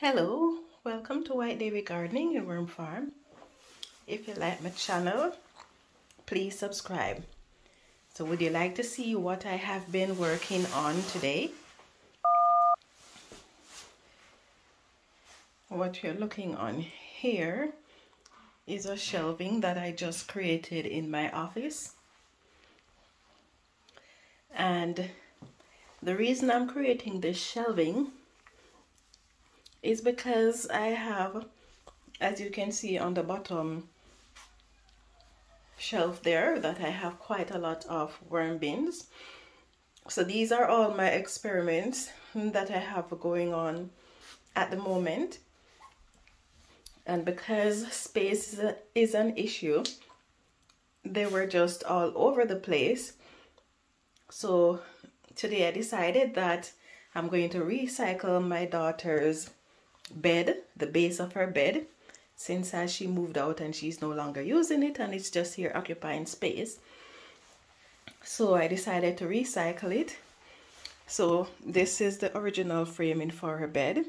Hello, welcome to Whyte Davy Gardening and Worm Farm. If you like my channel, please subscribe. So would you like to see what I have been working on today? What you're looking on here is a shelving that I just created in my office. And the reason I'm creating this shelving is because I have, as you can see on the bottom shelf there, that I have quite a lot of worm bins. So these are all my experiments that I have going on at the moment. And because space is, is an issue, they were just all over the place. So today I decided that I'm going to recycle my daughter's bed, the base of her bed, since as she moved out and she's no longer using it and it's just here occupying space. So I decided to recycle it. So this is the original framing for her bed.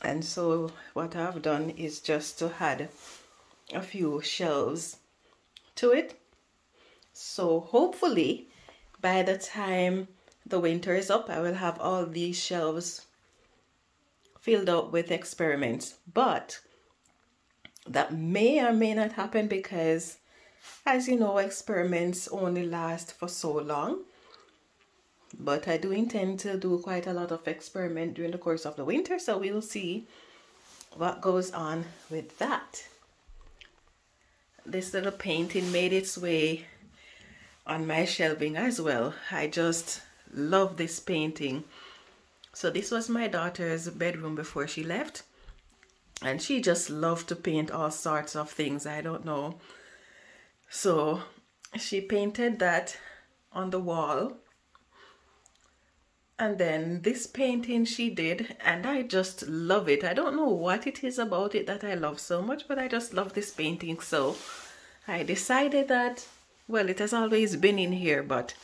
And so what I've done is just to add a few shelves to it. So hopefully by the time the winter is up, I will have all these shelves filled up with experiments. But that may or may not happen because, as you know, experiments only last for so long. But I do intend to do quite a lot of experiment during the course of the winter, so we'll see what goes on with that. This little painting made its way on my shelving as well. I just love this painting. So this was my daughter's bedroom before she left. And she just loved to paint all sorts of things. I don't know. So she painted that on the wall. And then this painting she did, and I just love it. I don't know what it is about it that I love so much, but I just love this painting. So I decided that, well, it has always been in here, but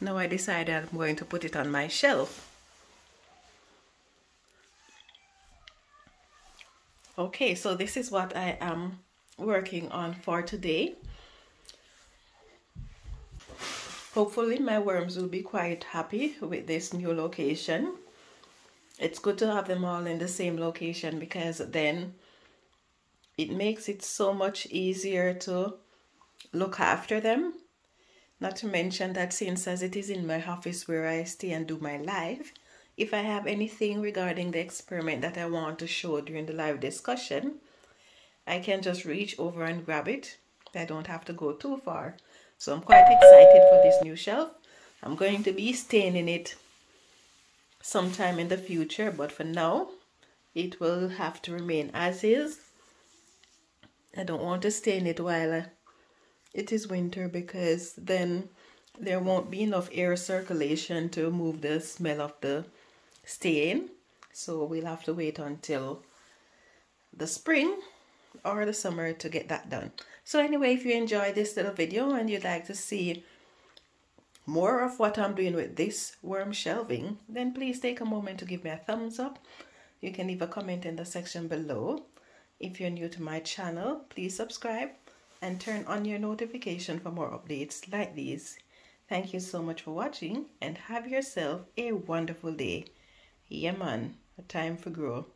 now I decided I'm going to put it on my shelf. Okay, so this is what I am working on for today. Hopefully my worms will be quite happy with this new location. It's good to have them all in the same location because then it makes it so much easier to look after them. Not to mention that since as it is in my office where I stay and do my live, if I have anything regarding the experiment that I want to show during the live discussion, I can just reach over and grab it. I don't have to go too far. So I'm quite excited for this new shelf. I'm going to be staining it sometime in the future, but for now, it will have to remain as is. I don't want to stain it while it is winter because then there won't be enough air circulation to move the smell of the stain so we'll have to wait until the spring or the summer to get that done. So anyway if you enjoyed this little video and you'd like to see more of what I'm doing with this worm shelving then please take a moment to give me a thumbs up. You can leave a comment in the section below. If you're new to my channel please subscribe and turn on your notification for more updates like these. Thank you so much for watching and have yourself a wonderful day yeah man, a time for grow.